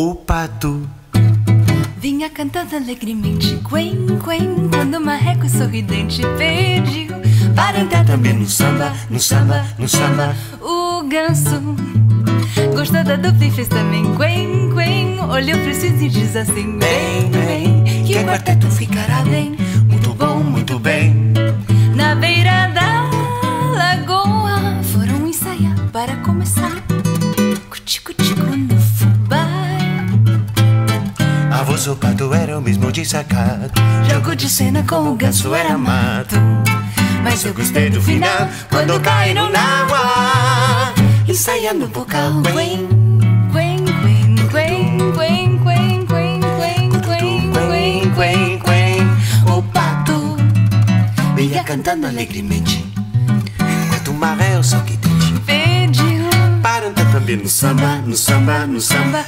o pato. Vinha cantando alegremente, quen, quen, quando o marreco sorridente pediu para entrar também no samba, no samba, no samba. O ganso gostou da dupla e fez também quen, quen, olhou Cis e diz assim: Bem, bem, que o quarteto ficará bem, muito bom, muito bem. Na beira da lagoa foram ensaiar para começar. Do pato era o mesmo desacato. Jogo de cena com o ganso era mato. Mas eu gostei do final quando caíram na água. Ensaiando o vocal. Quen, quen, quen, quen, quen, quen, quen, quen, quen, quen, quen, quen. O pato vinha cantando alegremente. Enquanto o maré sorridente Pediu para entrar também no samba, no samba, no samba.